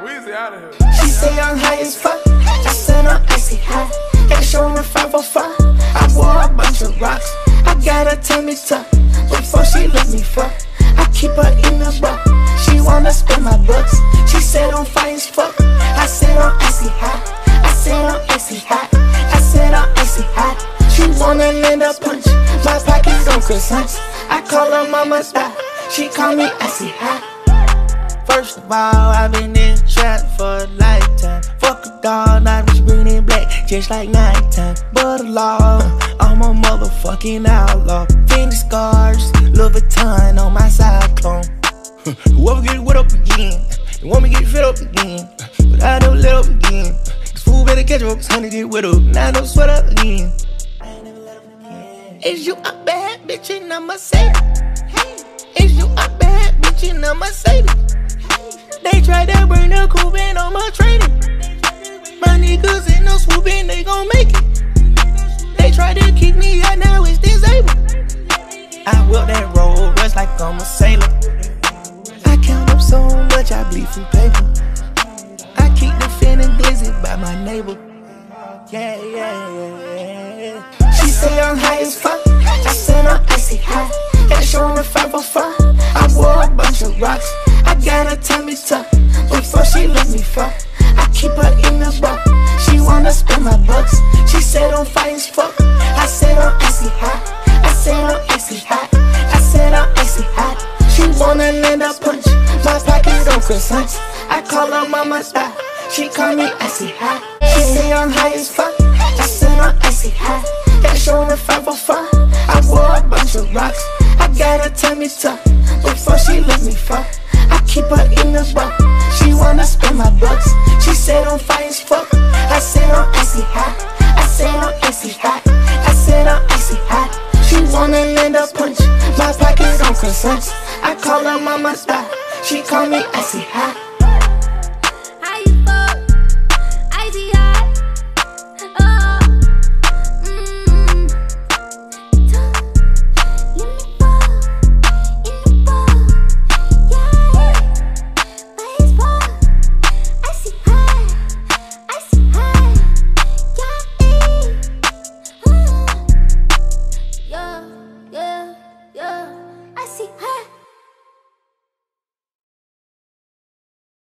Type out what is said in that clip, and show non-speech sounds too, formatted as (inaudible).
Weezy out of here. She say I'm high as fuck. I said I'm icy high. Got showing the 505. I wore a bunch of rocks. I got her tummy tuck before she let me fuck. I keep her in the book. She wanna spend my bucks. She said I'm fine as fuck. I said I'm icy high. I said I'm icy high. I said I'm icy high. She wanna land a punch. My pockets on croissants. I call her mama style. She call me icy high. First of all, I've been in for a lifetime. Fuck a dog, now bitch bringing it black, just like nighttime. But a law, I'm a motherfucking outlaw. Fendi scars, Louis Vuitton on my cyclone. (laughs) Whoever get wet up again, they want me get fed up again. But I don't let up again. Cause fool better catch up, cause honey get wet up. Now I don't sweat up again. Is you a bad bitch and I'm a say Is you a bad bitch and I'm a say They try to bring the coupe on my trading. My niggas in the swooping, they gon' make it. They try to kick me out, now it's disabled. I whip that roll, just like I'm a sailor. I count up so much, I bleed from paper. I keep defending glizzy by I got her tummy tuck before she let me fuck. I keep her in the book. She wanna spend my bucks. She said I'm fine as fuck. I said I'm icy high. I said I'm icy high. I said I'm icy high. She wanna land a punch. My pockets on croissants. I call her mama style. She call me icy high. She say I'm high as fuck. I said I'm icy high. Got showing the 505. I wore a bunch of rocks. I got her tummy tuck before she let me fuck. Keep her in the book. She wanna spend my bucks. She said I'm fine as fuck. I said I'm icy high. I said I'm icy high. I said I'm icy high. She wanna land a punch. My pockets on croissants. I call her mama style. She call me icy